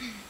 Mm-hmm.